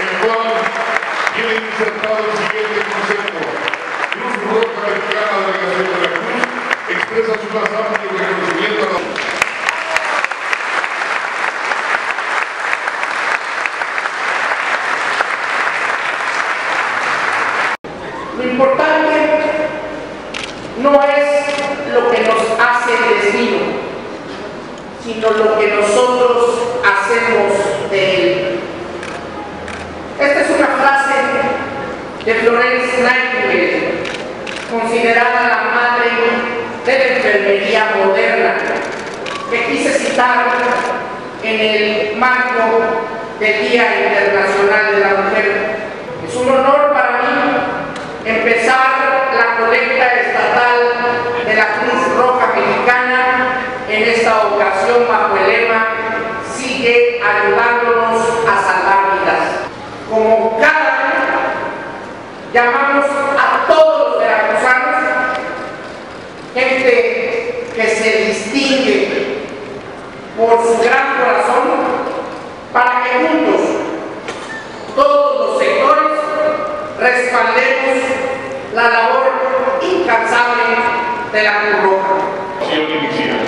el cual tiene insertado el siguiente concepto. Expresa su más amplio reconocimiento Lo importante no es lo que nos hace el destino, sino lo que nosotros hacemos de él. Esta es una frase de Florence Nightingale, de la enfermería moderna, que quise citar en el marco del Día Internacional de la Mujer. Es un honor para mí empezar la colecta estatal de la Cruz Roja Mexicana en esta ocasión bajo el lema Sigue ayudándonos a salvar vidas. Como cada llamamos a todos los veracruzanos, gente que se distingue por su gran corazón, para que juntos todos los sectores respaldemos la labor incansable de la Cruz.